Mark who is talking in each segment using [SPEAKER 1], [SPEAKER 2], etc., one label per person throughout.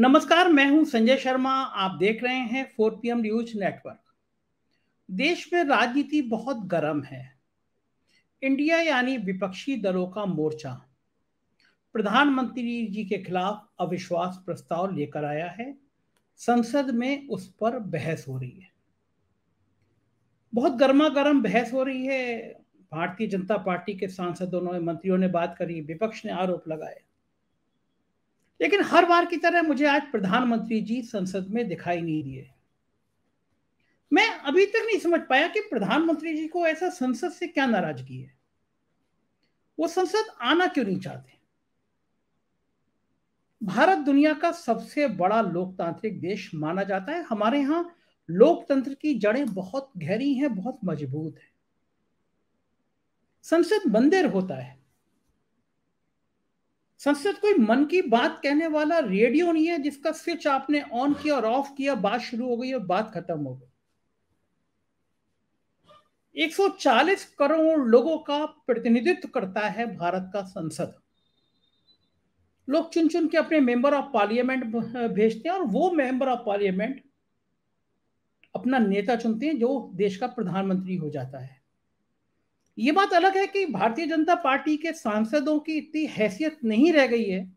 [SPEAKER 1] नमस्कार, मैं हूँ संजय शर्मा। आप देख रहे हैं 4 पीएम न्यूज़ नेटवर्क। देश में राजनीति बहुत गर्म है। इंडिया यानी विपक्षी दलों का मोर्चा। प्रधानमंत्री जी के खिलाफ अविश्वास प्रस्ताव लेकर आया है। संसद में उस पर बहस हो रही है। बहुत गर्मा गर्म बहस हो रही है। भारतीय जनता पार्टी के सांसदों ने, मंत्रियों ने बात करी, विपक्ष ने आरोप लगाए। लेकिन हर बार की तरह मुझे आज प्रधानमंत्री जी संसद में दिखाई नहीं दिए। मैं अभी तक नहीं समझ पाया कि प्रधानमंत्री जी को ऐसा संसद से क्या नाराज़गी है। वो संसद आना क्यों नहीं चाहते? भारत दुनिया का सबसे बड़ा लोकतांत्रिक देश माना जाता है। हमारे यहाँ लोकतंत्र की जड़ें बहुत गहरी हैं, बहुत मज़बूत है। संसद मंदिर होता है। संसद कोई मन की बात कहने वाला रेडियो नहीं है जिसका स्विच आपने ऑन किया और ऑफ़ किया, बात शुरू हो गई और बात खत्म हो गई। 140 करोड़ लोगों का प्रतिनिधित्व करता है भारत का संसद। लोग चुन चुन के अपने मेंबर ऑफ़ पार्लियामेंट भेजते हैं और वो मेंबर ऑफ़ पार्लियामेंट अपना नेता चुनते हैं जो देश का प्रधानमंत्री हो जाता है। ये बात अलग है कि भारतीय जनता पार्टी के सांसदों की इतनी हैसियत नहीं रह गई है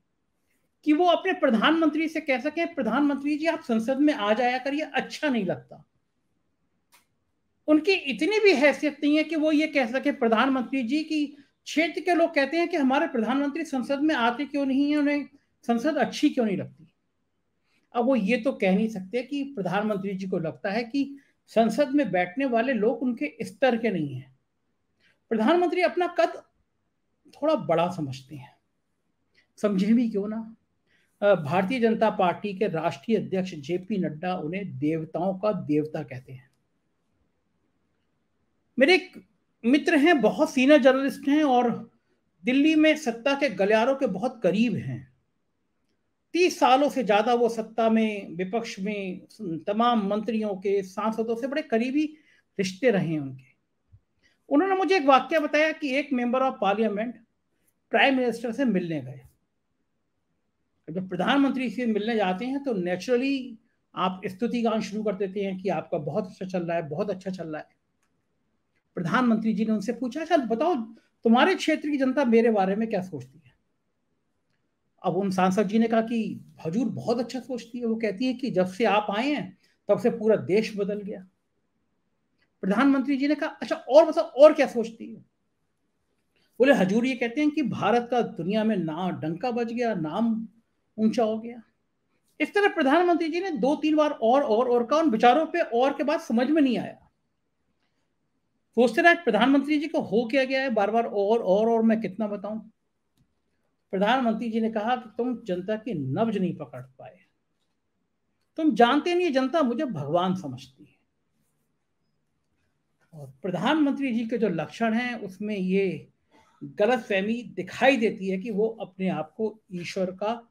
[SPEAKER 1] कि वो अपने प्रधानमंत्री से कह सके, प्रधानमंत्री जी, आप संसद में आ जाया करिए अच्छा नहीं लगता। उनकी इतनी भी हैसियत नहीं है कि वो ये कह सके, प्रधानमंत्री जी की क्षेत्र के लोग कहते हैं कि हमारे प्रधानमंत्री संसद में आते क्यों नहीं है, उन्हें संसद अच्छी क्यों नहीं लगती? अब वो ये तो कह नहीं सकते कि प्रधानमंत्री जी को लगता है कि संसद में बैठने वाले लोग उनके स्तर के नहीं है। प्रधानमंत्री अपना कद थोड़ा बड़ा समझते हैं। समझे भी क्यों ना? भारतीय जनता पार्टी के राष्ट्रीय अध्यक्ष जेपी नड्डा उन्हें देवताओं का देवता कहते हैं। मेरे एक मित्र हैं, बहुत सीनियर जर्नलिस्ट हैं और दिल्ली में सत्ता के गलियारों के बहुत करीब हैं। तीस सालों से ज़्यादा वो सत्ता में, विपक्ष में, तमाम मंत्रियों के, सांसदों से बड़े करीबी रिश्ते रहे हैं उनके। उन्होंने मुझे एक वाक्य बताया कि एक member of parliament prime minister से मिलने गए। जब प्रधानमंत्री से मिलने जाते हैं तो नेचुरली आप स्तुति गान शुरू कर देते हैं कि आपका बहुत अच्छा चल रहा है, बहुत अच्छा चल रहा है। प्रधानमंत्री जी ने उनसे पूछा चल बताओ, तुम्हारे क्षेत्र की जनता मेरे बारे में क्या सोचती है? अब उन सांसद जी ने कहा कि, हजूर बहुत अच्छा सोचती है। वो कहती है कि जब से आप आए हैं, तब से पूरा देश बदल गया। प्रधानमंत्री जी ने कहा अच्छा और बताओ और क्या सोचती है? बोले, हजूर ये कहते हैं कि भारत का दुनिया में ना डंका बज गया, नाम ऊँचा हो गया। इस तरह प्रधानमंत्री जी ने दो तीन बार और और और का उन विचारों पे और के बाद समझ में नहीं आया। सोचते रहे, प्रधानमंत्री जी को हो क्या गया है? बार बार और और और मैं कितना बताऊँ? प्रधानमंत्री जी ने कहा कि तुम जनता की नब्ज नहीं पकड़ पाए। तुम जानते नहीं, जनता मुझे भगवान समझती है। और प्रधानमंत्री जी के जो लक्षण हैं, उसमें ये गलत फहमी दिखाई देती है कि वो अपने आप को ईश्वर का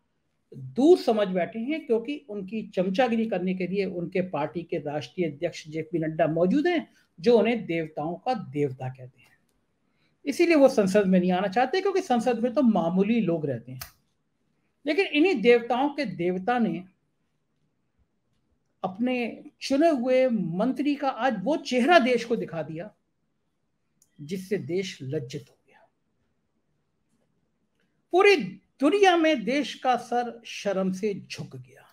[SPEAKER 1] दूर समझ बैठे हैं, क्योंकि उनकी चमचागिरी करने के लिए उनके पार्टी के राष्ट्रीय अध्यक्ष जेपी नड्डा मौजूद हैं, जो उन्हें देवताओं का देवता कहते हैं। इसीलिए वो संसद में नहीं आना चाहते, क्योंकि संसद में तो मामूली लोग रहते हैं। लेकिन इन्हीं देवताओं के देवता ने अपने चुने हुए मंत्री का आज वो चेहरा देश को दिखा दिया, जिससे देश लज्जित हो गया। पूरी दुनिया में देश का सर शर्म से झुक गया।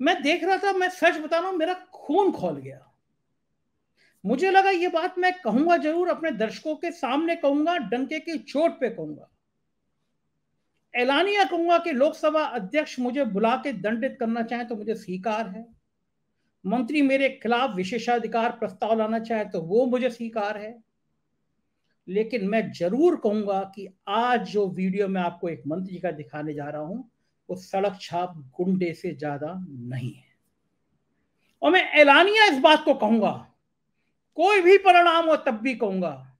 [SPEAKER 1] मैं देख रहा था, मैं सच बता रहा हूँ, मेरा खून खोल गया। मुझे लगा, ये बात मैं कहूँगा ज़रूर, अपने दर्शकों के सामने कहूँगा, डंके की चोट पे कहूँगा। ऐलानिया कहूँगा कि लोकसभा अध्यक्ष मुझे बुला के दंडित करना चाहे तो मुझे स्वीकार है। मंत्री मेरे खिलाफ विशेषाधिकार प्रस्ताव लाना चाहे तो वो मुझे स्वीकार है। लेकिन मैं ज़रूर कहूँगा कि आज जो वीडियो मैं आपको एक मंत्री का दिखाने जा रहा हूँ, वो सड़क छाप गुंडे से ज़्यादा नहीं है। और मैं ऐलानिया इस बात को कहूँगा, कोई भी परिणाम हो तब भी कहूँगा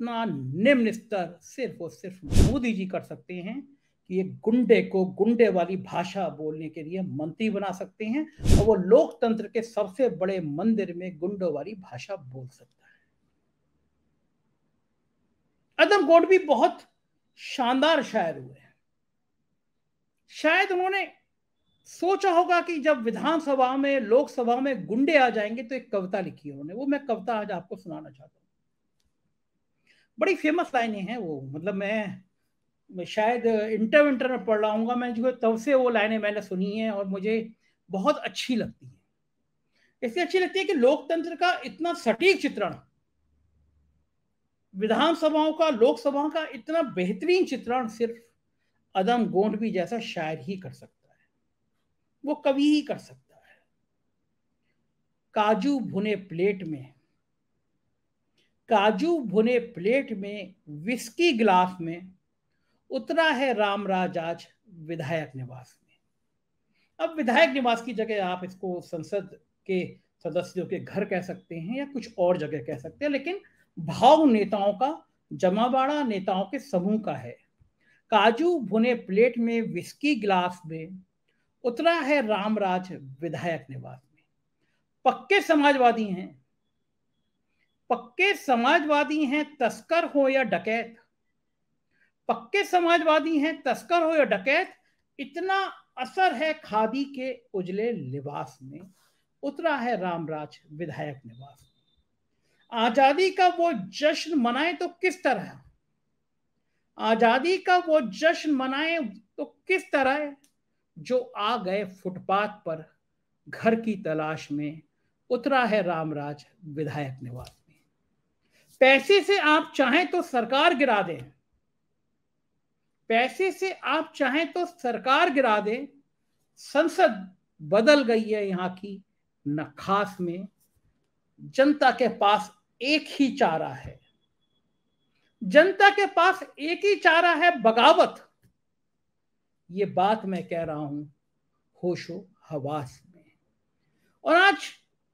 [SPEAKER 1] इतना निम्न स्तर सिर्फ़ और सिर्फ़ मोदी जी कर सकते हैं कि ये गुंडे को गुंडे वाली भाषा बोलने के लिए मंत्री बना सकते हैं और वो लोकतंत्र के सबसे बड़े मंदिर में गुंडों वाली भाषा बोल सकता है। अदम गोड भी बहुत शानदार शायर हुए हैं। शायद उन्होंने सोचा होगा कि जब विधानसभा में, लोकसभा में गुंडे आ जाएँगे तो एक कविता लिखी है उन्होंने। वो मैं कविता आज आपको सुनाना चाहता हूँ। बड़ी फ़ेमस लाइनें हैं वो। मतलब मैं, शायद इंटर विंटर में पढ़ रहा हूँ मैं जो तब से वो लाइनें मैंने सुनी हैं और मुझे बहुत अच्छी लगती हैं। इसलिए अच्छी लगती है कि लोकतंत्र का इतना सटीक चित्रण विधानसभाओं का लोकसभाओं का इतना बेहतरीन चित्रण सिर्फ़ अदम गोंडवी जैसा शायर ही कर सकता है। वो कवि ही कर सकता है। काजू भुने प्लेट में काजू भुने प्लेट में विस्की गिलास में उतरा है रामराज आज विधायक निवास में। अब विधायक निवास की जगह आप इसको संसद के सदस्यों के घर कह सकते हैं या कुछ और जगह कह सकते हैं, लेकिन भाव नेताओं का, जमावाड़ा नेताओं के समूह का है। काजू भुने प्लेट में विस्की गिलास में उतरा है रामराज विधायक निवास में। पक्के समाजवादी हैं पक्के समाजवादी हैं, तस्कर हो या डकैत? पक्के समाजवादी हैं, तस्कर हो या डकैत? इतना असर है खादी के उजले लिबास में। उतरा है रामराज विधायक निवास। आज़ादी का वो जश्न मनाए तो किस तरह? आज़ादी का वो जश्न मनाए तो किस तरह? है जो आ गए फुटपाथ पर, घर की तलाश में, उतरा है रामराज विधायक निवास। पैसे से आप चाहें तो सरकार गिरा दें। पैसे से आप चाहें तो सरकार गिरा दें। संसद बदल गई है यहाँ की नखास में। जनता के पास एक ही चारा है। जनता के पास एक ही चारा है बगावत। ये बात मैं कह रहा हूँ होशो हवास में। और आज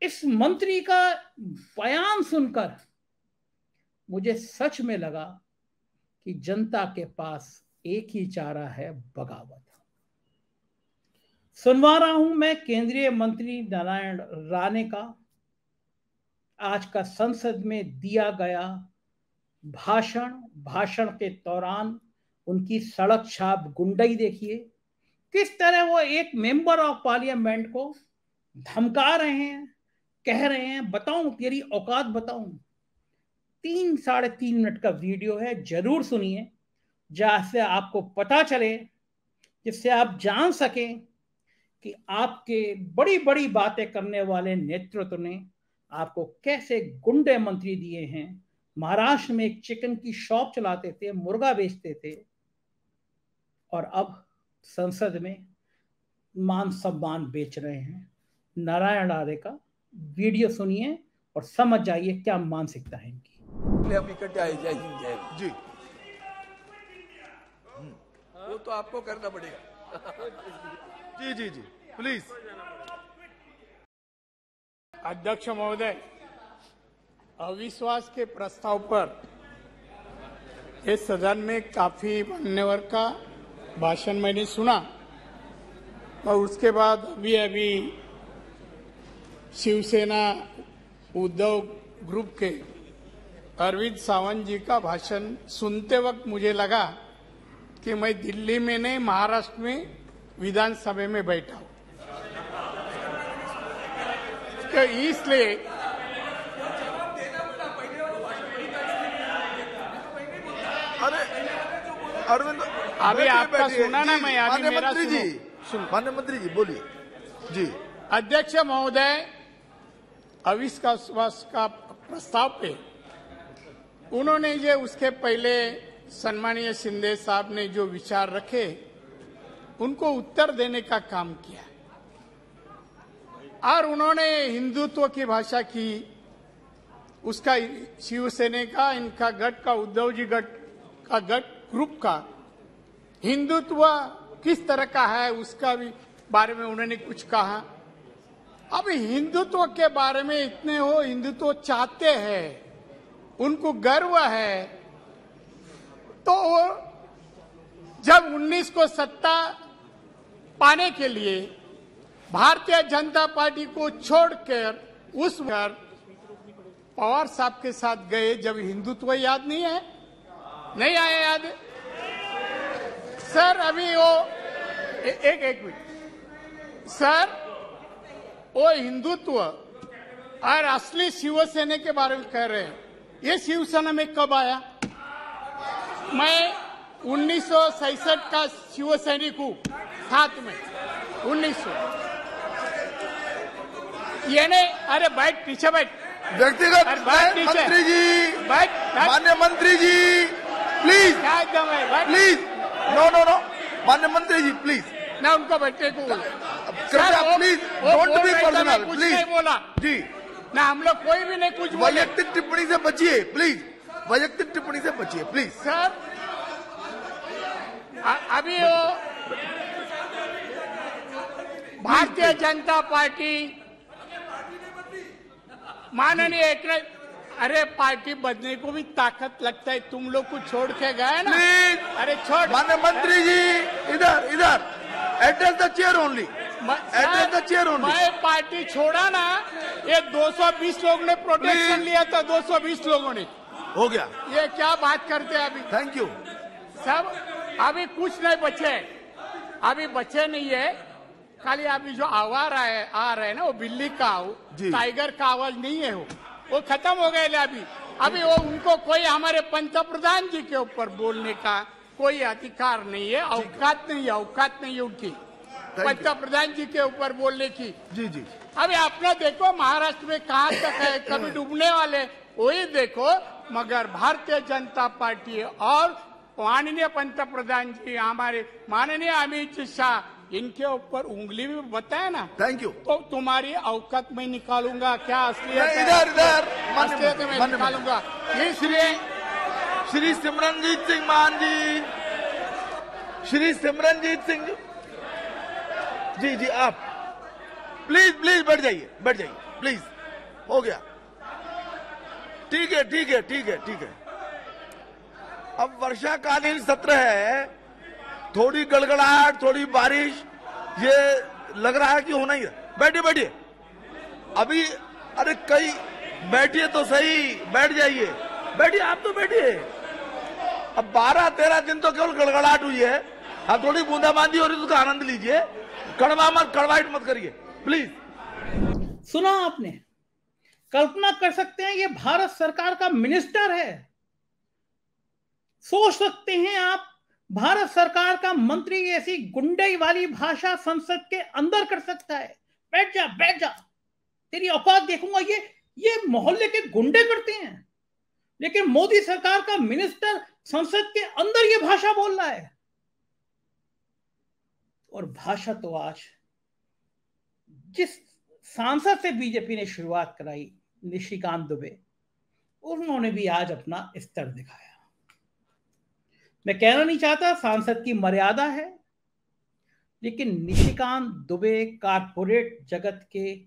[SPEAKER 1] इस मंत्री का बयान सुनकर मुझे सच में लगा कि जनता के पास एक ही चारा है, बगावत। सुनवा रहा हूँ मैं केंद्रीय मंत्री नारायण राणे का। आज का संसद में दिया गया भाषण भाषण के दौरान उनकी सड़क छाप गुंडई देखिए। किस तरह वो एक मेंबर ऑफ़ पार्लियामेंट को धमका रहे हैं, कह रहे हैं, बताऊँ, तेरी औकात बताऊँ। तीन, साढ़े तीन मिनट का वीडियो है, ज़रूर सुनिए जहाँ आपको पता चले, जिससे आप जान सकें कि आपके बड़ी बड़ी बातें करने वाले नेतृत्व ने आपको कैसे गुंडे मंत्री दिए हैं। महाराष्ट्र में एक चिकन की शॉप चलाते थे, मुर्गा बेचते थे, और अब संसद में मान सम्मान बेच रहे हैं। नारायण आर्य का वीडियो सुनिए और समझ जाइए क्या मानसिकता है इनकी।
[SPEAKER 2] जी। वो तो आपको करना पड़ेगा। जी जी जी। प्लीज़
[SPEAKER 3] अध्यक्ष महोदय अविश्वास के प्रस्ताव पर इस सदन में काफ़ी मान्यवर का भाषण मैंने सुना और उसके बाद अभी अभी शिवसेना उद्धव ग्रुप के अरविंद सावंत जी का भाषण सुनते वक्त मुझे लगा कि मैं दिल्ली में नहीं महाराष्ट्र में विधानसभा में बैठा हूँ। तो इसलिए
[SPEAKER 2] अरे अरविंद
[SPEAKER 3] अभी आपका सुना ना मैं अभी मेरा
[SPEAKER 2] मंत्री जी मान्य मंत्री जी बोलिए। जी।
[SPEAKER 3] अध्यक्ष महोदय अविश्वास का प्रस्ताव पे उन्होंने ये उसके पहले सम्मानीय शिंदे साहब ने जो विचार रखे, उनको उत्तर देने का काम किया। और उन्होंने हिंदुत्व की भाषा की, उसका शिवसेना का, इनका गट का उद्धव जी गट का गट ग्रुप का। हिंदुत्व किस तरह का है, उसका भी बारे में उन्होंने कुछ कहा। अब हिंदुत्व के बारे में इतने हो, हिंदुत्व चाहते हैं। उनको गर्व है तो जब 19 को सत्ता पाने के लिए भारतीय जनता पार्टी को छोड़कर उस पर पवार साहब के साथ गए, जब हिंदुत्व याद नहीं है? नहीं आया याद? सर, अभी वो, ए- एक एक मिनट। सर, वो हिंदुत्व और असली शिवसेना के बारे में कह रहे हैं। ये शिवसेना में कब आया? मैं उन्नीस का शिव सैनिक हूँ साथ में। उन्नीस। ये नहीं अरे बैठ पीछे बैठ।
[SPEAKER 2] व्यक्तिगत। मंत्री जी।
[SPEAKER 3] बैठ।
[SPEAKER 2] मान्य मंत्री जी प्लीज़
[SPEAKER 3] क्या एकदम है?
[SPEAKER 2] प्लीज़ नो नो नो मान्य मंत्री जी प्लीज़
[SPEAKER 3] ना उनको बैठने को
[SPEAKER 2] कृपया प्लीज़ डोंट बी
[SPEAKER 3] मैं
[SPEAKER 2] पर्सनल प्लीज़
[SPEAKER 3] बोला।
[SPEAKER 2] जी।
[SPEAKER 3] ना हम लोग कोई भी नहीं कुछ
[SPEAKER 2] वैयक्तिक टिप्पणी से बचिए प्लीज़ वैयक्तिक टिप्पणी से बचिए प्लीज़
[SPEAKER 3] सर अभी वो भारतीय जनता पार्टी माननीय एक अरे पार्टी बदलने को भी ताकत लगता है तुम लोग को छोड़ के गए ना?
[SPEAKER 2] प्लीज़
[SPEAKER 3] अरे छोड़।
[SPEAKER 2] मान्य मंत्री जी इधर इधर। एड्रेस द चेयर ओनली
[SPEAKER 3] मैं-
[SPEAKER 2] ओनली
[SPEAKER 3] मैं पार्टी छोड़ा ना ये 220 लोग ने प्रोटेक्शन लिया था 220 लोगों ने।
[SPEAKER 2] हो गया।
[SPEAKER 3] ये क्या बात करते हैं अभी?
[SPEAKER 2] थैंक यू
[SPEAKER 3] सब अभी कुछ नहीं बचे। अभी बचे नहीं है। खाली अभी जो आवाज़ आ है आ रहे हैं ना वो बिल्ली का हो टाइगर का आवाज़ नहीं है वो। वो खत्म हो गए अभी। अभी वो उनको कोई हमारे पंत प्रधान जी के ऊपर बोलने का कोई अधिकार नहीं है औकात नहीं है औकात नहीं है उनकी। पंत प्रधान जी के ऊपर बोलने की।
[SPEAKER 2] जी जी।
[SPEAKER 3] अभी आपने देखो महाराष्ट्र में कहाँ तक है? कभी डूबने वाले? वही देखो मगर भारतीय जनता पार्टी और माननीय पंत प्रधान जी हमारे माननीय अमित शाह इनके ऊपर उंगली भी बताए ना।
[SPEAKER 2] थैंक यू
[SPEAKER 3] तो तुम्हारी औकात में निकालूँगा क्या असलियत है?
[SPEAKER 2] इधर, इधर,
[SPEAKER 3] असलियत में निकालूँगा। इसलिए
[SPEAKER 2] श्री सिमरनजीत सिंह मान जी। श्री सिमरनजीत सिंह जी जी, आप। प्लीज़ प्लीज़ बैठ जाइए बैठ जाइए प्लीज़ हो गया। ठीक है ठीक है ठीक है ठीक है। अब वर्षाकालीन सत्र है। थोड़ी गड़गड़ाहट, थोड़ी बारिश, ये लग रहा है कि होना ही है। बैठिए बैठिए। अभी, अरे कई, बैठिए तो सही, बैठ जाइए। बैठिए, आप तो बैठिए। अब बारह, तेरह दिन तो केवल गड़गड़ाहट हुई है। अब थोड़ी बूंदाबांदी हो रही है तो उसका आनंद लीजिए। कड़वा मत कड़वाइट मत करिए प्लीज़
[SPEAKER 1] सुना आपने? कल्पना कर सकते हैं ये भारत सरकार का मिनिस्टर है। सोच सकते हैं आप, भारत सरकार का मंत्री ऐसी गुंडई वाली भाषा संसद के अंदर कर सकता है। बैठ जा बैठ जा। तेरी औकात देखूँगा, ये ये मोहल्ले के गुंडे करते हैं। लेकिन मोदी सरकार का मिनिस्टर संसद के अंदर ये भाषा बोल रहा है। और भाषा तो आज जिस सांसद से बीजेपी ने शुरुआत कराई, निशिकांत दुबे, उन्होंने भी आज अपना स्तर दिखाया। मैं कहना नहीं चाहता सांसद की मर्यादा है, लेकिन निशिकांत दुबे कारपोरेट जगत के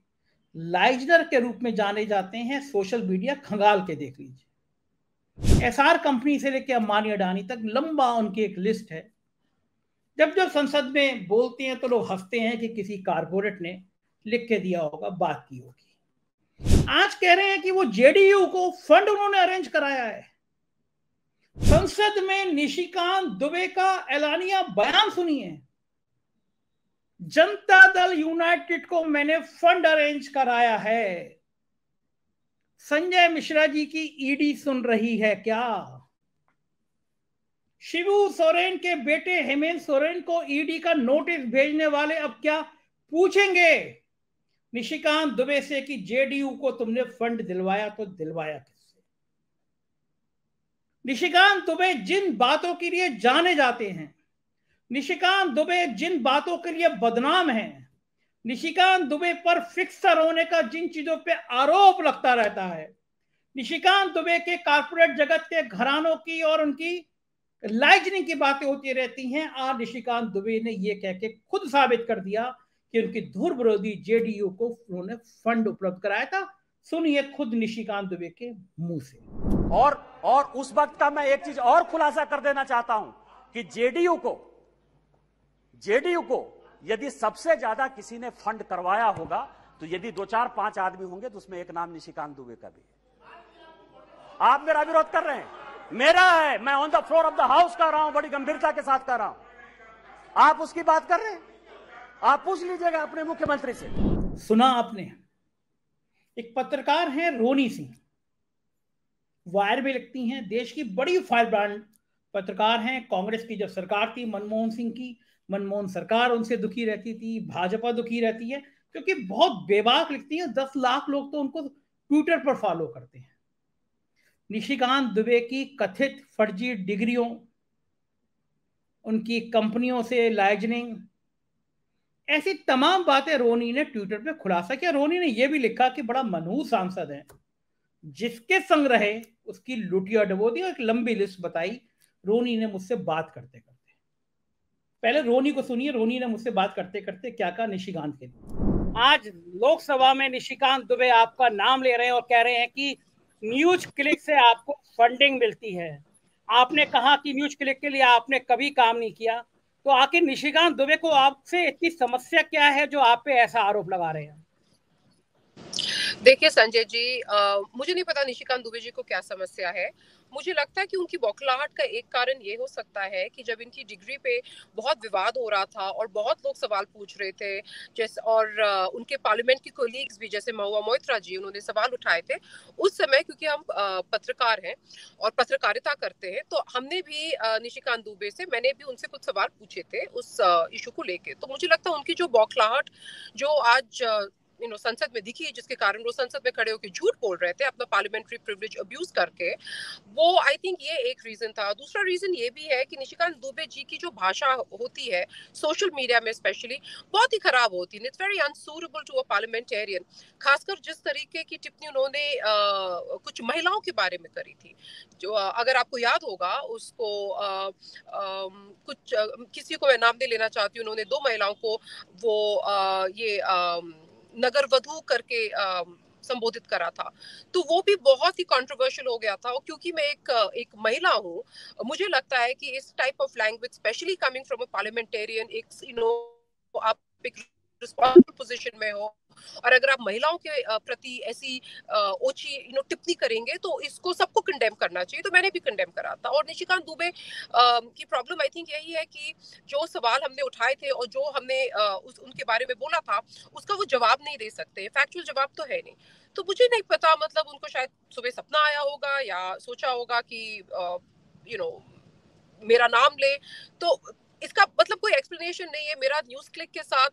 [SPEAKER 1] लाइजनर के रूप में जाने जाते हैं, सोशल मीडिया खंगाल के देख लीजिए। एसआर कंपनी से लेकर अंबानी अडानी तक लंबा उनकी एक लिस्ट है जब जब संसद में बोलते हैं तो लोग हँसते हैं कि किसी कारपोरेट ने लिख के दिया होगा, बात की होगी। आज कह रहे हैं कि वो जेडीयू को फंड उन्होंने अरेंज कराया है। संसद में निशिकांत दुबे का ऐलानिया बयान सुनिए। जनता दल यूनाइटेड को मैंने फंड अरेंज कराया है। संजय मिश्रा जी की ईडी सुन रही है क्या? शिबू सोरेन के बेटे हेमंत सोरेन को ईडी का नोटिस भेजने वाले अब क्या पूछेंगे? निशिकांत दुबे से कि जेडीयू को तुमने फंड दिलवाया तो दिलवाया किससे? निशिकांत दुबे जिन बातों के लिए जाने जाते हैं, निशिकांत दुबे जिन बातों के लिए बदनाम हैं, निशिकांत दुबे पर फिक्सर होने का जिन चीज़ों पे आरोप लगता रहता है, निशिकांत दुबे के कारपोरेट जगत के घरानों की और उनकी लाइजनिंग की बातें होती रहती हैं। आज निशिकांत दुबे ने यह कह के खुद साबित कर दिया कि उनकी धुर विरोधी जेडीयू को उन्होंने फंड उपलब्ध कराया था। सुनिए खुद निशिकांत दुबे के मुँह से।
[SPEAKER 4] और और उस वक्त का मैं एक चीज़ और खुलासा कर देना चाहता हूँ कि जेडीयू को जेडीयू को यदि सबसे ज़्यादा किसी ने फंड करवाया होगा तो यदि दो चार पाँच आदमी होंगे तो उसमें एक नाम निशिकांत दुबे का भी है। आप मेरा विरोध कर रहे हैं। मेरा है, मैं on the floor of the house कर रहा हूँ, बड़ी गंभीरता के साथ कर रहा हूँ। आप उसकी बात कर रहे हैं? आप पूछ लीजिएगा अपने मुख्यमंत्री से।
[SPEAKER 1] सुना आपने? एक पत्रकार हैं रोनी सिंह। वायर में लिखती हैं, देश की बड़ी फायर ब्रांड पत्रकार हैं। कांग्रेस की जब सरकार थी, मनमोहन सिंह की, मनमोहन सरकार उनसे दुखी रहती थी, भाजपा दुखी रहती है, क्योंकि बहुत बेबाक लिखती है, दस लाख लोग तो उनको ट्विटर पर फॉलो करते हैं। निशिकांत दुबे की कथित फर्जी डिग्रियों, उनकी कंपनियों से लाइजनिंग। ऐसी तमाम बातें रोनी ने ट्विटर पे खुलासा किया। रोनी ने यह भी लिखा कि बड़ा मनहूस सांसद है। जिसके संग रहे, उसकी लुटिया डबो दी और एक लंबी लिस्ट बताई, रोनी ने मुझसे बात करते करते पहले रोनी को सुनिए, रोनी ने मुझसे बात करते करते क्या कहा निशिकांत के लिए? आज लोकसभा में निशिकांत दुबे आपका नाम ले रहे हैं और कह रहे हैं कि न्यूज़ क्लिक से आपको फंडिंग मिलती है। आपने कहा कि न्यूज़ क्लिक के लिए आपने कभी काम नहीं किया तो आखिर निशिकांत दुबे को आपसे इतनी समस्या क्या है जो आप पे ऐसा आरोप लगा रहे हैं?
[SPEAKER 5] देखिए संजय जी आ, मुझे नहीं पता निशिकांत दुबे जी को क्या समस्या है। मुझे लगता है कि उनकी बौखलाहट का एक कारण ये हो सकता है कि जब इनकी डिग्री पे बहुत विवाद हो रहा था और बहुत लोग सवाल पूछ रहे थे, जैसे, और उनके पार्लियामेंट की कोलीग्स भी, जैसे महुआ मोहित्रा जी, उन्होंने सवाल उठाए थे, उस समय क्योंकि हम पत्रकार हैं और पत्रकारिता करते हैं तो हमने भी निशिकांत दुबे से, मैंने भी उनसे कुछ सवाल पूछे थे उस इशू को लेके। तो मुझे लगता है उनकी जो बौखलाहट, जो आज यू नो संसद में दिखी, जिसके कारण वो संसद में खड़े होकर झूठ बोल रहे थे, अपना पार्लियामेंट्री प्रिविलेज अब्यूज करके। वो आई थिंक ये एक रीजन था। दूसरा रीजन ये भी है कि निशिकांत दुबे जी की जो भाषा होती है सोशल मीडिया में स्पेशली बहुत ही खराब होती है। It's very unsuitable to a parliamentarian खासकर जिस तरीके की टिप्पणी उन्होंने कुछ महिलाओं के बारे में करी थी, जो अगर आपको याद होगा, उसको कुछ किसी को मैं नाम नहीं लेना चाहती हूँ उन्होंने दो महिलाओं को वो ये नगर वधु करके संबोधित करा था। तो वो भी बहुत ही कंट्रोवर्शियल हो गया था क्योंकि मैं एक एक महिला हूँ, मुझे लगता है कि इस type of language specially coming from a parliamentarian एक यू नो आप एक रिस्पॉन्सिबल पोजीशन में हो, और अगर आप महिलाओं के प्रति ऐसी ओछी यू नो टिप्पणी करेंगे तो इसको सबको कंडेम करना चाहिए तो मैंने भी कंडेम करा था। और निशिकांत दुबे की प्रॉब्लम आई थिंक यही है कि जो सवाल हमने उठाए थे और जो हमने उस, उनके बारे में बोला था, उसका वो जवाब नहीं दे सकते। फैक्चुअल जवाब तो है नहीं। तो मुझे नहीं पता मतलब उनको शायद सुबह सपना आया होगा या सोचा होगा कि यू नो मेरा नाम ले। तो इसका मतलब कोई एक्सप्लेनेशन नहीं है। मेरा न्यूज़ क्लिक के साथ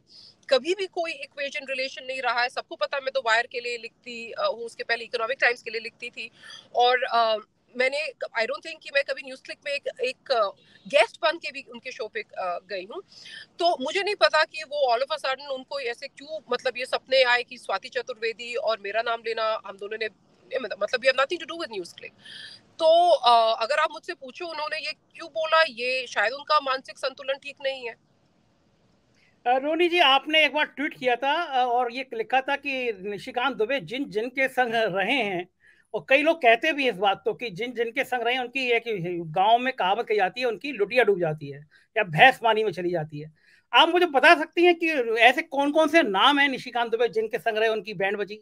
[SPEAKER 5] कभी भी कोई इक्वेजन रिलेशन नहीं रहा है। सबको पता मैं तो वायर के लिए लिखती हूँ, उसके पहले इकोनॉमिक टाइम्स के लिए लिखती थी। और मैंने आई डोंट थिंक कि मैं कभी न्यूज़ क्लिक में एक एक गेस्ट बन के भी उनके शो पे गई हूँ। तो मुझे नहीं पता कि वो ऑल ऑफ़ अ सडन उनको ऐसे क्यों मतलब ये सपने आए कि स्वाति चतुर्वेदी और मेरा नाम लेना, हम दोनों ने मतलब we have nothing to do with NewsClick तो अगर आप मुझसे पूछो उन्होंने ये क्यों बोला, ये शायद उनका मानसिक संतुलन ठीक नहीं है।
[SPEAKER 1] रोनी जी, आपने एक बार ट्वीट किया था और ये लिखा था कि निशिकांत दुबे जिन जिन के संग रहे हैं, और कई लोग कहते भी इस बात तो कि जिन जिन के संग रहे हैं, उनकी एक गाँव में कहावत कही जाती है, उनकी लुटिया डूब जाती है, या भैंस पानी में चली जाती है। आप मुझे बता सकती हैं कि ऐसे कौन कौन से नाम है निशिकांत दुबे जिनके संग रहे, उनकी बैंड बजी?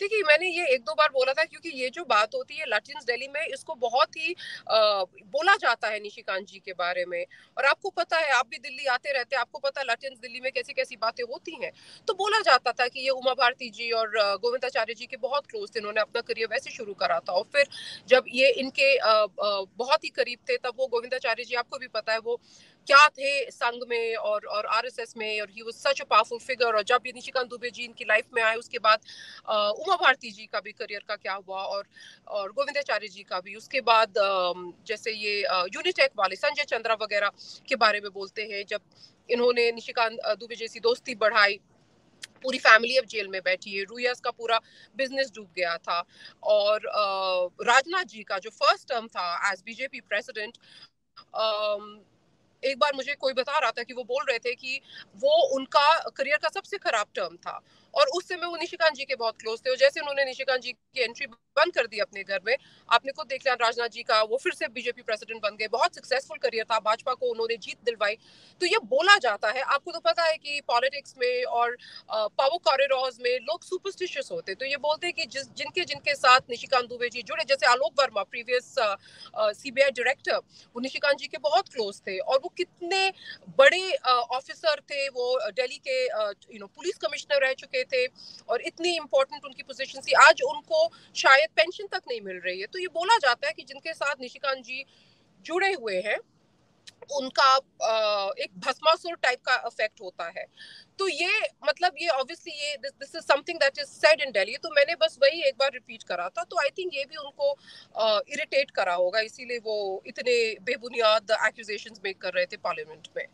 [SPEAKER 5] देखिए मैंने ये एक दो बार बोला था क्योंकि ये जो बात होती है लटिन्स दिल्ली में इसको बहुत ही आ, बोला जाता है निशिकांत जी के बारे में। और आपको पता है आप भी दिल्ली आते रहते हैं आपको पता है लटिन्स दिल्ली में कैसी कैसी बातें होती हैं। तो बोला जाता था कि ये उमा भारती जी और गोविंदाचार्य जी के बहुत क्लोज थे इन्होंने अपना करियर वैसे शुरू करा था। और फिर जब ये इनके बहुत ही करीब थे तब वो गोविंदाचार्य जी आपको भी पता है वो क्या थे संघ में और और आरएसएस में? और he was such a powerful figure और जब ये निशिकांत दुबे जी इनकी लाइफ में आए, उसके बाद उमा भारती जी का भी करियर का क्या हुआ? और और गोविंदाचार्य जी का भी। उसके बाद जैसे ये यूनिटेक वाले संजय चंद्रा वगैरह के बारे में बोलते हैं। जब इन्होंने निशिकांत दुबे जैसी दोस्ती बढ़ाई, पूरी फैमिली अब जेल में बैठी है। रूयस का पूरा बिज़नेस डूब गया था। और राजनाथ जी का जो फ़र्स्ट टर्म था एज बीजेपी प्रेसिडेंट एक बार मुझे कोई बता रहा था कि वो बोल रहे थे कि वो उनका करियर का सबसे खराब टर्म था। और उस समय वो निशिकांत जी के बहुत क्लोज थे और जैसे उन्होंने निशिकांत जी की एंट्री बंद कर दी अपने घर में, आपने खुद देख लिया राजनाथ जी का, वो फिर से बीजेपी प्रेसिडेंट बन गए, बहुत सक्सेसफुल करियर था, भाजपा को उन्होंने जीत दिलवाई। तो ये बोला जाता है, आपको तो पता है कि पॉलिटिक्स में और पावर कॉरिडोर्स में लोग सुपरस्टिशियस होते तो ये बोलते हैं कि जिस, जिनके जिनके साथ निशिकांत दुबे जी जुड़े, जैसे Alok Verma previous CBI director वो निशिकांत जी के बहुत क्लोज थे और वो कितने बड़े ऑफिसर थे, वो दिल्ली के यू नो पुलिस कमिश्नर रह चुके थे और इतनी इंपॉर्टेंट उनकी पोजीशन थी। आज उनको शायद पेंशन तक नहीं मिल रही है। तो ये बोला जाता है कि जिनके साथ निशिकांत जी जुड़े हुए हैं, उनका एक भस्मासुर टाइप का इफ़ेक्ट होता है। तो ये मतलब ये ऑब्वियसली ये this is something that is said in Delhi तो मैंने बस वही एक बार रिपीट करा था। तो आई थिंक ये भी उनको इरिटेट करा होगा। इसीलिए वो इतने बेबुनियाद एक्यूजेशंस मेक कर रहे थे पार्लियामेंट में।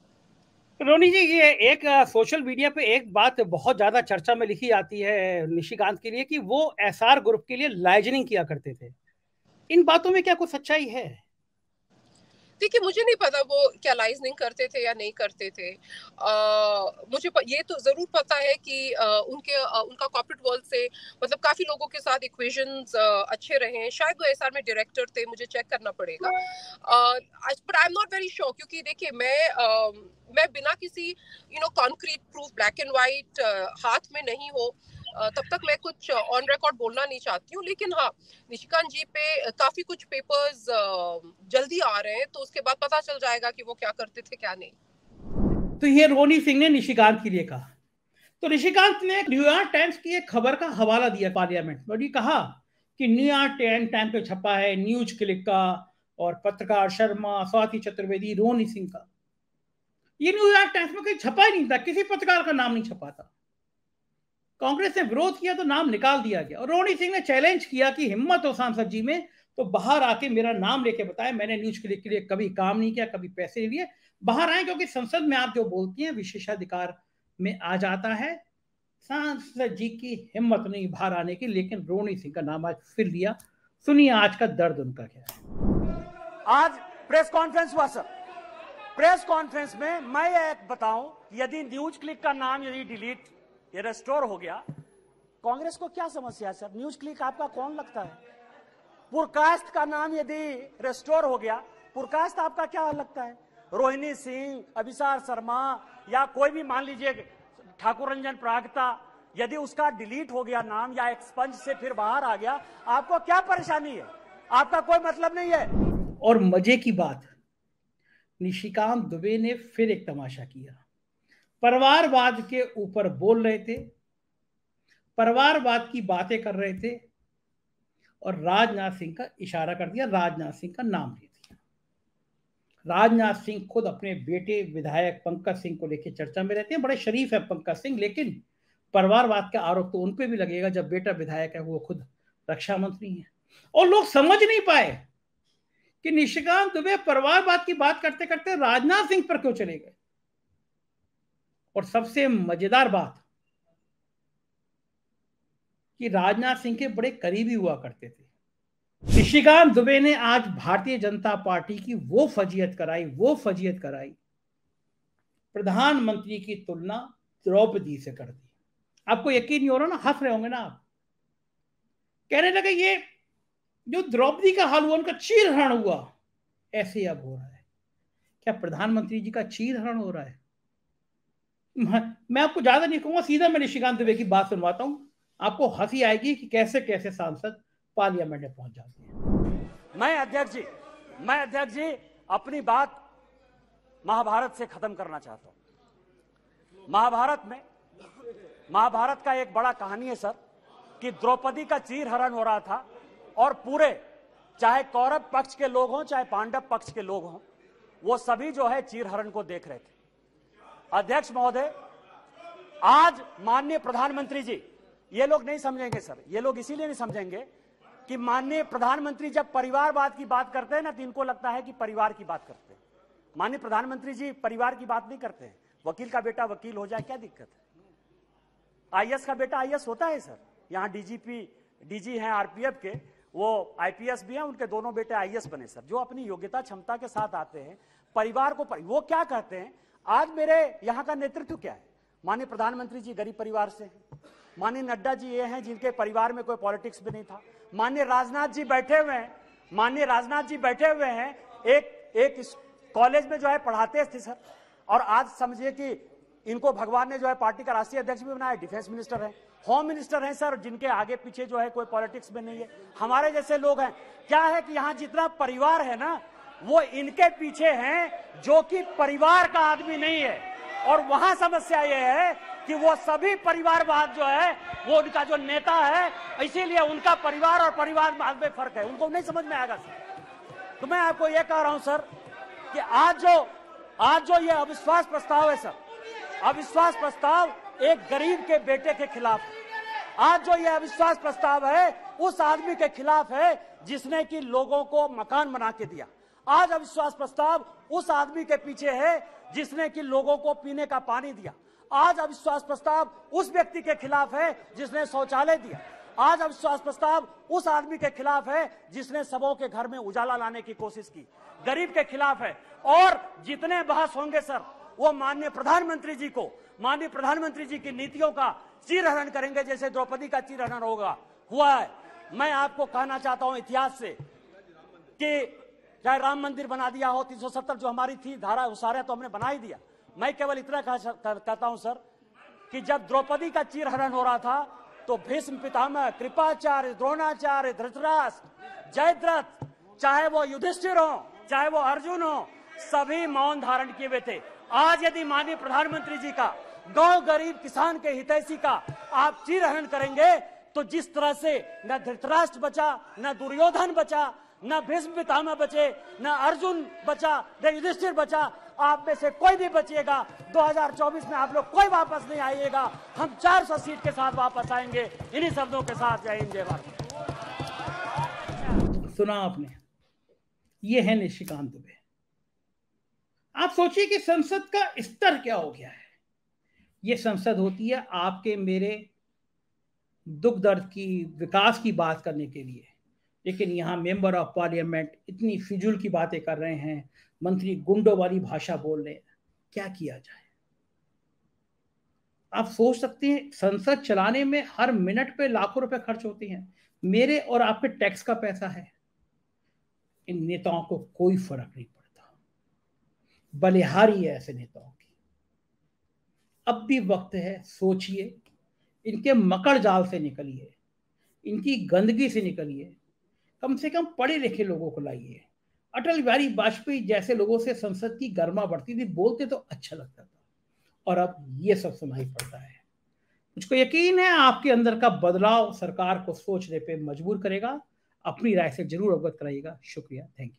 [SPEAKER 1] रोनी जी ये एक सोशल मीडिया पे एक बात बहुत ज़्यादा चर्चा में लिखी जाती है निशिकांत के लिए कि वो एसआर ग्रुप के लिए लाइजनिंग किया करते थे। इन बातों में क्या कुछ सच्चाई है?
[SPEAKER 5] देखिए मुझे नहीं पता वो क्या लाइजनिंग करते थे या नहीं करते थे। आ, मुझे प, ये तो ज़रूर पता है कि आ, उनके आ, उनका कॉर्पोरेट वर्ल्ड से मतलब काफ़ी लोगों के साथ इक्वेशंस अच्छे रहे हैं। शायद वो एसआर में डायरेक्टर थे मुझे चेक करना पड़ेगा। But I am not very sure क्योंकि देखिए मैं आ, मैं बिना किसी you know concrete proof black and white हाथ में नहीं हो तब तक मैं कुछ ऑन रिकॉर्ड बोलना नहीं चाहती हूँ। लेकिन हाँ निशिकांत जी पे काफ़ी कुछ पेपर्स जल्दी आ रहे हैं तो उसके बाद पता चल जाएगा कि वो क्या करते थे, क्या नहीं।
[SPEAKER 1] तो ये रोनी सिंह ने निशिकांत के लिए कहा। तो निशिकांत ने न्यूयॉर्क टाइम्स की एक खबर का हवाला दिया पार्लियामेंट में कहा कि न्यूयॉर्क टाइम टाइम पे छपा है, न्यूज़ क्लिक का, और पत्रकार शर्मा, स्वाति चतुर्वेदी, रोनी सिंह का। ये न्यूयॉर्क टाइम्स में कहीं छपा ही नहीं था, किसी पत्रकार का नाम नहीं छपा था। कांग्रेस ने विरोध किया तो नाम निकाल दिया गया। और रोनी सिंह ने चैलेंज किया कि हिम्मत हो सांसद जी में तो बाहर आके मेरा नाम लेके बताया मैंने न्यूज़ क्लिक के लिए कभी काम नहीं किया, कभी पैसे नहीं लिए। बाहर आए क्योंकि संसद में आप जो बोलती हैं, विशेषाधिकार में आ जाता है। सांसद जी की हिम्मत नहीं बाहर आने की, लेकिन रोनी सिंह का नाम आज फिर लिया। सुनिए आज का दर्द उनका क्या है।
[SPEAKER 4] आज प्रेस कॉन्फ्रेंस हुआ सर प्रेस कॉन्फ्रेंस में मैं एक बताऊँ यदि न्यूज़ क्लिक का नाम यदि डिलीट, ये रेस्टोर हो गया, कांग्रेस को क्या समस्या है सर? न्यूज़ क्लिक आपका कौन लगता है? पुरकास्ट का नाम यदि रेस्टोर हो गया पुरकास्ट आपका क्या लगता है? रोहिणी सिंह, अभिसार शर्मा या कोई भी मान लीजिए ठाकुर रंजन प्रागता, यदि उसका डिलीट हो गया नाम या एक्सपंज से फिर बाहर आ गया, आपको क्या परेशानी है? आपका कोई मतलब नहीं है।
[SPEAKER 1] और मज़े की बात निशिकांत दुबे ने फिर एक तमाशा किया। परिवारवाद के ऊपर बोल रहे थे, परिवारवाद की बातें कर रहे थे और राजनाथ सिंह का इशारा कर दिया, राजनाथ सिंह का नाम ले दिया। राजनाथ सिंह खुद अपने बेटे विधायक पंकज सिंह को लेकर चर्चा में रहते हैं, बड़े शरीफ है पंकज सिंह, लेकिन परिवारवाद का आरोप तो उन पर भी लगेगा जब बेटा विधायक है, वो खुद रक्षा मंत्री है। और लोग समझ नहीं पाए कि निशिकांत दुबे परिवारवाद की बात करते करते राजनाथ सिंह पर क्यों चले गए? और सबसे मज़ेदार बात कि राजनाथ सिंह के बड़े करीबी हुआ करते थे। निशिकांत दुबे ने आज भारतीय जनता पार्टी की वो फजीयत कराई, वो फजीयत कराई। प्रधानमंत्री की तुलना द्रौपदी से कर दी। आपको यकीन नहीं हो रहा ना? हंस रहे होंगे ना आप। कहने लगे ये जो द्रौपदी का हाल हुआ, उनका चीर हरण हुआ। ऐसे अब हो रहा है। क्या प्रधानमंत्री जी का चीर हरण हो रहा है? मैं आपको ज़्यादा नहीं कहूँगा, सीधा मैं निशिकांत दुबे की बात सुनवाता हूँ। आपको हँसी आएगी कि कैसे कैसे सांसद पार्लियामेंट में पहुँच जाते हैं।
[SPEAKER 4] मैं अध्यक्ष जी, मैं अध्यक्ष जी, अपनी बात महाभारत से खत्म करना चाहता हूँ। महाभारत में, महाभारत का एक बड़ा कहानी है, सर, कि द्रौपदी का चीर हरण हो रहा था और पूरे, चाहे कौरव पक्ष के लोग हों, चाहे पांडव पक्ष के लोग हों, वो सभी जो है चीरहरण को देख रहे थे। अध्यक्ष महोदय, आज माननीय प्रधानमंत्री जी, ये लोग नहीं समझेंगे सर, ये लोग इसीलिए नहीं समझेंगे कि माननीय प्रधानमंत्री जब परिवारवाद की बात करते हैं ना तो इनको लगता है कि परिवार की बात करते हैं। माननीय प्रधानमंत्री जी परिवार की बात नहीं करते हैं। वकील का बेटा वकील हो जाए, क्या दिक्कत है? आईएएस का बेटा आईएएस होता है सर। यहाँ डीजीपी, डीजी हैं आरपीएफ के वो आईपीएस भी हैं, उनके दोनों बेटे आईएएस बने, सर। जो अपनी योग्यता, क्षमता के साथ आते हैं, परिवार को वो क्या कहते हैं? आज मेरे यहाँ का नेतृत्व क्या है? माननीय प्रधानमंत्री जी गरीब परिवार से माननीय नड्डा जी ये हैं जिनके परिवार में कोई पॉलिटिक्स भी नहीं था। माननीय राजनाथ जी बैठे हुए हैं। माननीय राजनाथ जी बैठे हुए हैं। एक एक कॉलेज में जो है पढ़ाते थे, सर। और आज समझिए कि इनको भगवान ने जो है पार्टी का राष्ट्रीय अध्यक्ष भी बनाया, डिफेंस मिनिस्टर है। होम मिनिस्टर हैं सर, जिनके आगे पीछे जो है कोई पॉलिटिक्स में नहीं है। हमारे जैसे लोग हैं। क्या है कि यहाँ जितना परिवार है ना, वो इनके पीछे हैं जो कि परिवार का आदमी नहीं है। और वहाँ समस्या ये है कि वो सभी परिवारवाद जो है, वो उनका जो नेता है, इसीलिए उनका परिवार और परिवारवाद में फ़र्क है। उनको नहीं समझ में आएगा सर। तो मैं आपको ये कह रहा हूँ सर कि आज जो आज जो ये अविश्वास प्रस्ताव है सर, अविश्वास प्रस्ताव एक गरीब के बेटे के खिलाफ। आज जो ये अविश्वास प्रस्ताव है, उस आदमी के खिलाफ है जिसने कि लोगों को मकान बना के दिया। आज अविश्वास प्रस्ताव उस आदमी के पीछे है जिसने कि लोगों को पीने का पानी दिया। आज अविश्वास प्रस्ताव उस व्यक्ति के खिलाफ है जिसने शौचालय दिया। आज अविश्वास प्रस्ताव उस आदमी के खिलाफ है जिसने सबों के घर में उजाला लाने की कोशिश की। गरीब के खिलाफ है। और जितने बहस होंगे, सर, वो माननीय प्रधानमंत्री जी को माननीय प्रधानमंत्री जी की नीतियों का चीरहरण करेंगे, जैसे द्रौपदी का चीरहरण होगा। हुआ है। मैं आपको कहना चाहता हूँ इतिहास से कि चाहे राम मंदिर बना दिया हो, तीन जो हमारी थी, धारा उसारे तो हमने बना ही दिया। मैं केवल इतना कहता हूँ, सर, कि जब द्रौपदी का चीरहरण हो रहा था तो भीष्म पितामह, कृपाचार्य, द्रोणाचार्य, धृतराष्ट्र, जयद्रथ, चाहे वो युधिष्ठिर हो, चाहे वो अर्जुन हो, सभी मौन धारण किए हुए थे। आज यदि माननीय प्रधानमंत्री जी का गाँव गरीब किसान के हितैषी का आप चिरहरण करेंगे तो जिस तरह से न धृतराष्ट्र बचा, न दुर्योधन बचा, न भीष्म बचे, न अर्जुन बचा, न युधिष्ठिर बचा, आप में से कोई भी बचिएगा। 2024 में आप लोग कोई वापस नहीं आइएगा। हम 400 सीट के साथ वापस आएँगे। इन्हीं शब्दों के साथ जय हिंद, जय भारत।
[SPEAKER 1] सुना आपने। ये है निशिकांत दुबे आप सोचिए कि संसद का स्तर क्या हो गया है। ये संसद होती है आपके मेरे दुख दर्द की, विकास की बात करने के लिए। लेकिन यहाँ मेंबर ऑफ़ पार्लियामेंट इतनी फिजूल की बातें कर रहे हैं, मंत्री गुंडों वाली भाषा बोल रहे हैं। क्या किया जाए? आप सोच सकते हैं, संसद चलाने में हर मिनट पे लाखों रुपए खर्च होते हैं। मेरे और आपके टैक्स का पैसा है। इन नेताओं को कोई फ़र्क नहीं पड़ता। बलिहारी है ऐसे नेताओं की। अब भी वक्त है, सोचिए, इनके मकड़ जाल से निकलिए, इनकी गंदगी से निकलिए, कम से कम पढ़े लिखे लोगों को लाइए। अटल बिहारी वाजपेयी जैसे लोगों से संसद की गर्मा बढ़ती थी, बोलते तो अच्छा लगता था, और अब ये सब सुनाई पड़ता है। मुझको यकीन है, आपके अंदर का बदलाव सरकार को सोचने पे मजबूर करेगा। अपनी राय से ज़रूर अवगत कराइएगा। शुक्रिया, थैंक यू।